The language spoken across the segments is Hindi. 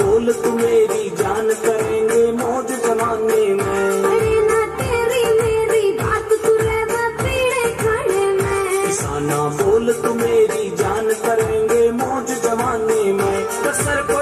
बोल तू मेरी जान करेंगे मौज जमाने में। अरे बोल तू मेरी जान करेंगे मौज जमाने में। सर को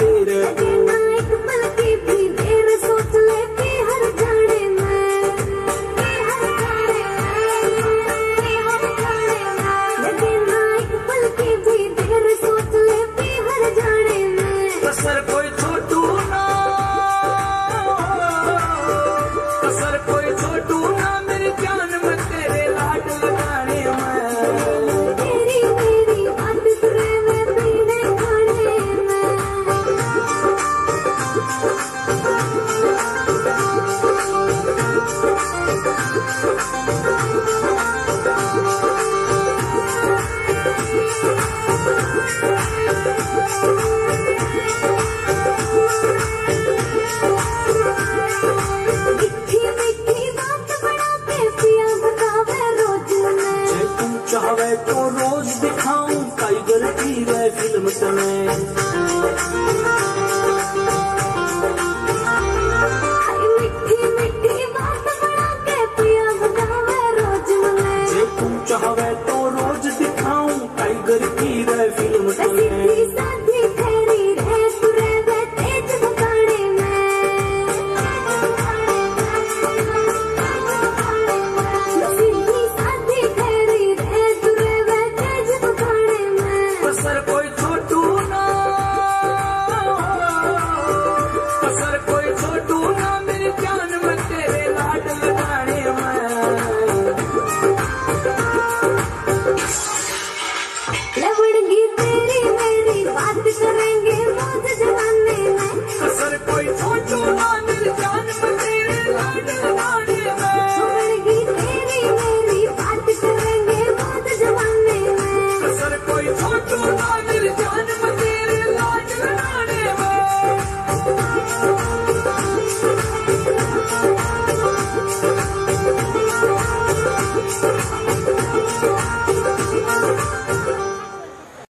फ़िल्म समय चाहवे तो रोज दिखाऊँ टाइगर की रे फ़िल्म तुम्हें साधी ठहरी रहे पूरे तेज मकाने में। साधी ठहरी रहे पूरे तेज मकाने में सर को You.